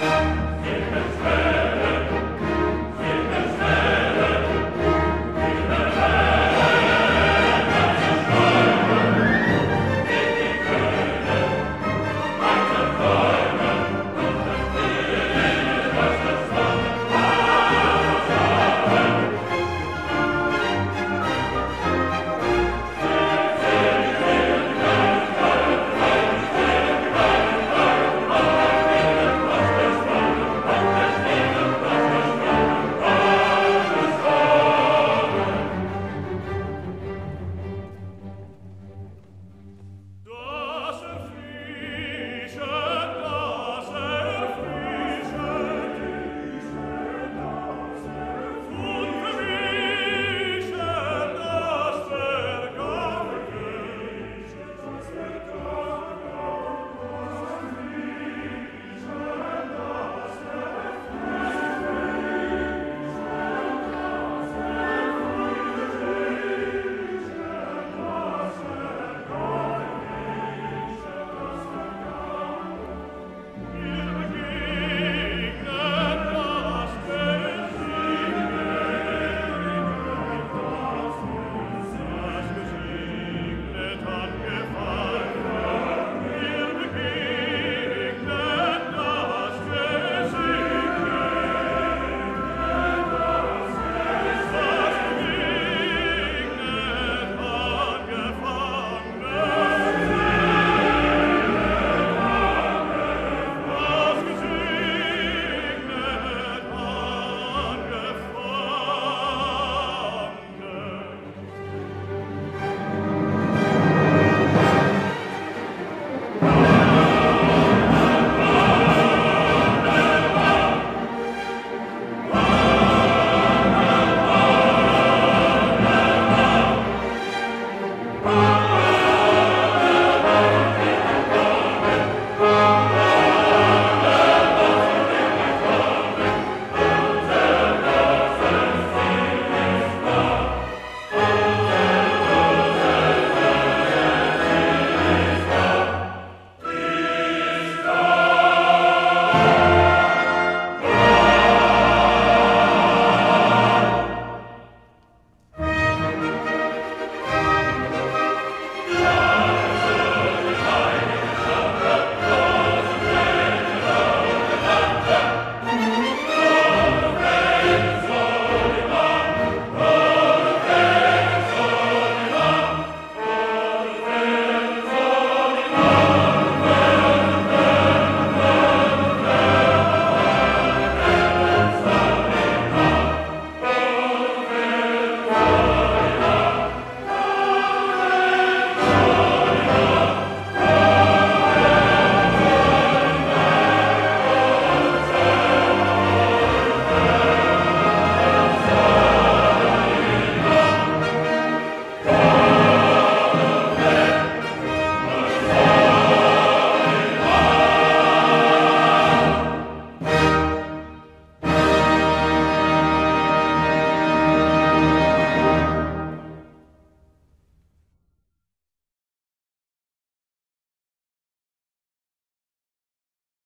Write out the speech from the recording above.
Bye.